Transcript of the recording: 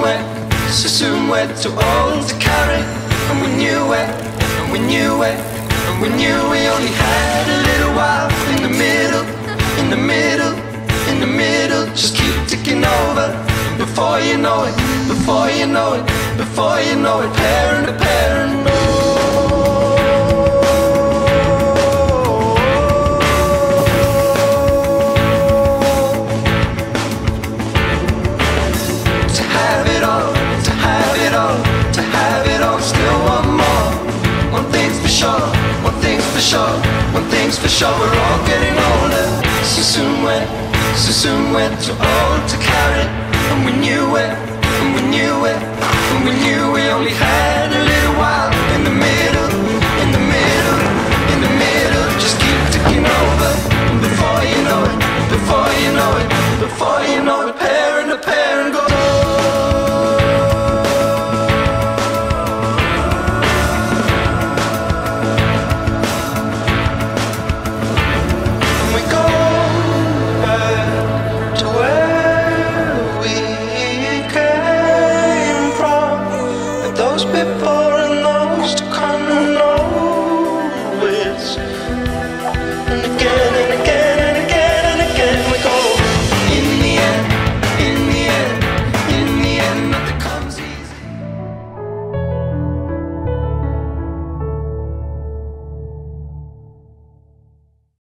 we're, so soon we're too old to carry. And we knew it, and we knew it, and we knew we only had a little while in the middle, in the middle, in the middle. Just keep ticking over. Before you know it, before you know it, before you know it, to sure, one thing's for sure, one thing's for sure, we're all getting older. So soon we're, so soon we're too old to carry. And we knew most before.